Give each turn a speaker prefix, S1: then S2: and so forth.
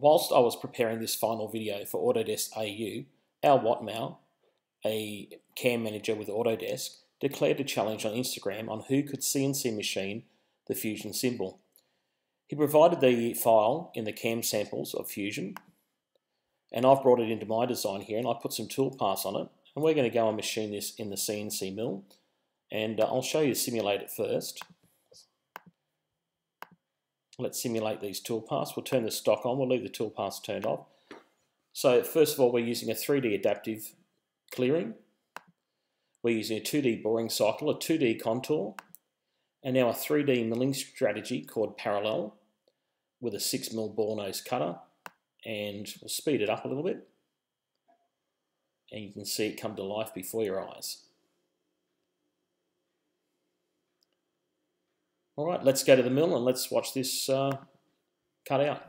S1: whilst I was preparing this final video for Autodesk AU, Al Whatmough, a CAM manager with Autodesk, declared a challenge on Instagram on who could CNC machine the Fusion symbol. He provided the file in the CAM samples of Fusion, and I've brought it into my design here, and I put some toolpaths on it, and we're going to go and machine this in the CNC mill, and uh, I'll show you simulate it first. Let's simulate these toolpaths. We'll turn the stock on. We'll leave the toolpaths turned off. So first of all, we're using a 3D adaptive clearing. We're using a 2D boring cycle, a 2D contour, and now a 3D milling strategy called Parallel with a 6mm ball nose cutter. And we'll speed it up a little bit. And you can see it come to life before your eyes. All right, let's go to the mill and let's watch this uh, cut out.